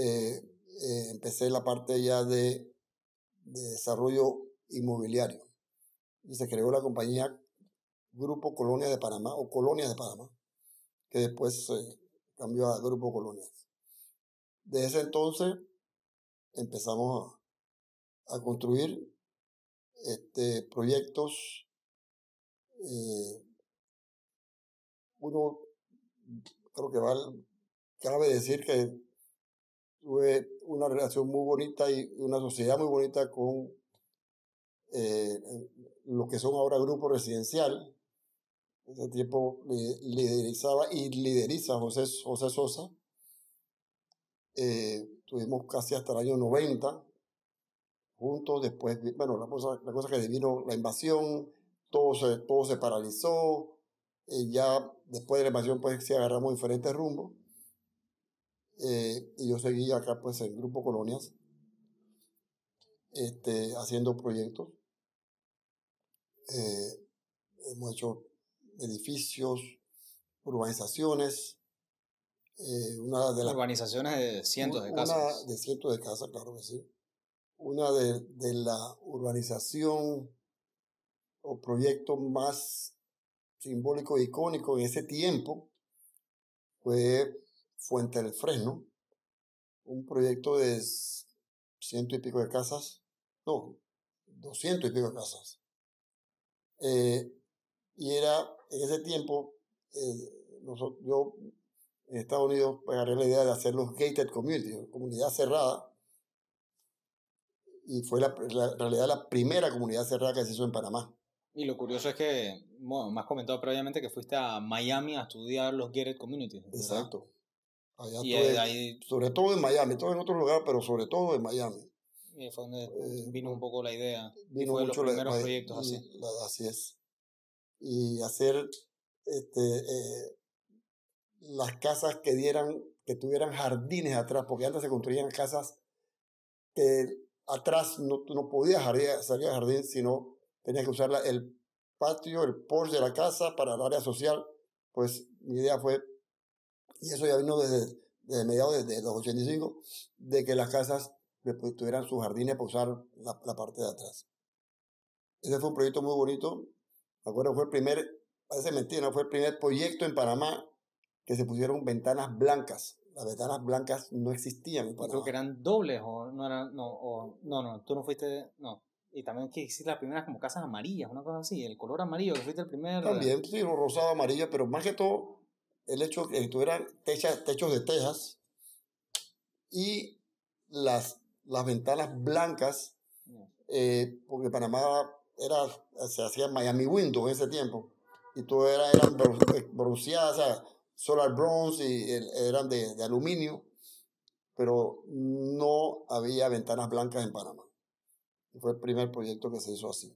eh, eh, empecé la parte ya de, de desarrollo inmobiliario. Y se creó la compañía Grupo Colonia de Panamá o Colonias de Panamá, que después se cambió a Grupo Colonias. De ese entonces empezamos a, a construir este, proyectos. Eh, uno, creo que vale, cabe decir que tuve una relación muy bonita y una sociedad muy bonita con eh, lo que son ahora grupos residencial. En ese tiempo liderizaba y lideriza José, José Sosa. Eh, tuvimos casi hasta el año 90 juntos. Después, bueno, la cosa, la cosa que vino la invasión, todo se, todo se paralizó. Y ya después de la invasión, pues sí agarramos diferentes rumbos. Eh, y yo seguí acá, pues, en Grupo Colonias, este, haciendo proyectos. Eh, hemos hecho edificios, urbanizaciones. Eh, una de las, urbanizaciones de cientos de casas. Una de cientos de casas, claro que sí. Una de, de la urbanización o proyecto más simbólico e icónico en ese tiempo fue Fuente del Fresno, un proyecto de ciento y pico de casas, no, doscientos y pico de casas. Eh, y era, en ese tiempo, eh, yo en Estados Unidos pues, agarré la idea de hacer los gated communities, comunidad cerrada, y fue la, la, realidad la primera comunidad cerrada que se hizo en Panamá. Y lo curioso es que, bueno, me has comentado previamente que fuiste a Miami a estudiar los gated communities. Exacto. Allá y ahí, sobre todo en Miami, todo en otro lugar, pero sobre todo en Miami. Y fue donde eh, vino un poco la idea. Vino fue mucho los primeros la, proyectos así. así es. Y hacer este, eh, las casas que dieran, que tuvieran jardines atrás, porque antes se construían casas que atrás no, no podías salir al jardín, sino tenías que usar el patio, el porche de la casa para el área social. Pues mi idea fue y eso ya vino desde, desde mediados de, los 85, de que las casas tuvieran sus jardines para usar la, la, parte de atrás. Ese fue un proyecto muy bonito. Me acuerdo, fue el primer, parece mentira, fue el primer proyecto en Panamá que se pusieron ventanas blancas. Las ventanas blancas no existían en Panamá. Creo que eran dobles o no eran, no, o, no, no, tú no fuiste, no. Y también que hiciste las primeras como casas amarillas, una cosa así, el color amarillo, que fuiste el primer. También, sí, rosado, amarillo, pero más que todo el hecho que tuvieran techos de tejas y las, las ventanas blancas, eh, porque Panamá era, se hacía Miami Window en ese tiempo, y todo era, eran eh, bronceadas, o sea, solar bronze y eran de, de aluminio, pero no había ventanas blancas en Panamá. Fue el primer proyecto que se hizo así.